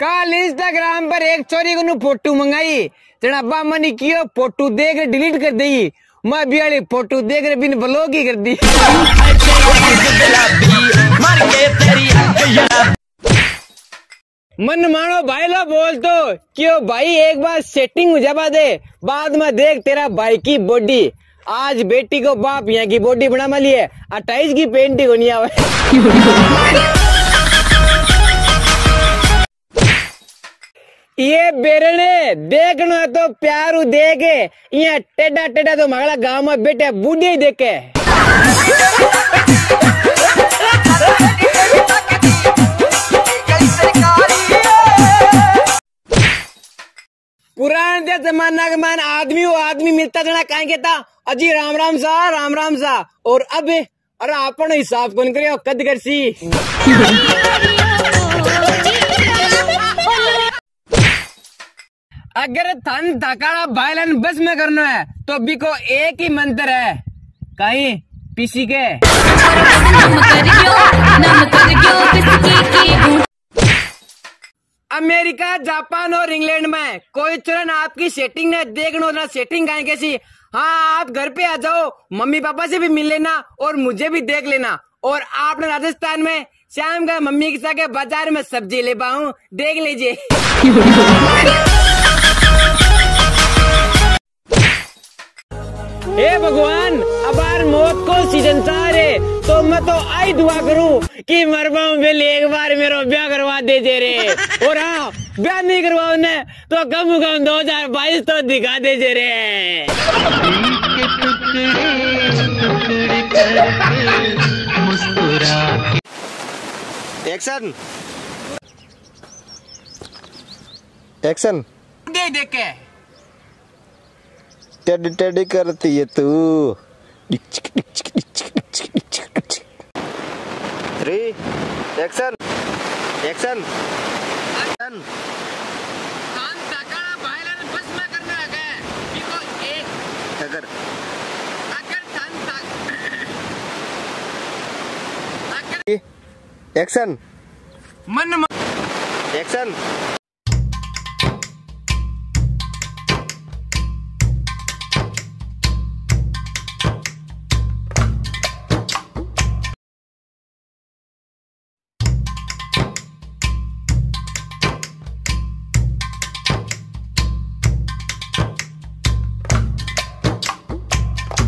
कल इंस्टाग्राम पर एक चोरी को फ़ोटो मंगाई। अब्बा मनी कियो, फ़ोटो देख डिलीट कर दी। मैं भी फ़ोटो देख रहे बिन ब्लॉग ही कर दी। मन मानो भाई लो बोल तो क्यों भाई एक बार सेटिंग हो दे, बाद में देख तेरा भाई की बॉडी आज बेटी को बाप यहाँ की बॉडी बना माली है, अट्ठाईस की पेंटिंग होनी आवे। ये बेरने देखना तो प्यारू देखे। यहाँ टेढ़ा टेढ़ा तो मगला गाँव में बेटे बूढ़े देखे। पुराने जमाना के मान आदमी वो आदमी मिलता था कहीं के था? अजी राम राम सा, राम राम सा। और अब, अरे अपन हिसाब कौन करे कद कर सी अगर थन थकाड़ा भाईलन बस में करना है तो भी को एक ही मंत्र है। कहीं? पीसी के। अमेरिका, जापान और इंग्लैंड में कोई चरण आपकी सेटिंग ने देखना ना सेटिंग आए कैसी? हाँ आप घर पे आ जाओ, मम्मी पापा से भी मिल लेना और मुझे भी देख लेना। और आपने राजस्थान में शाम का मम्मी के साथ बाज़ार में सब्ज़ी ले पाऊँ देख लीजिए। भगवान अबार मौत को सीज़न सारे तो मैं तो आई दुआ करूँ कि मरबाऊ बिल एक बार मेरा ब्याह करवा दे जे रे और हाँ ब्याह नहीं करवाओ ने तो कम कम दो हज़ार बाईस तो दिखा दे जे रे एक्शन एक्शन। दे देख टेडी टेडी करती है तू। थ्री एक्शन एक्शन एक्शन अगर एक्शन मन एक्शन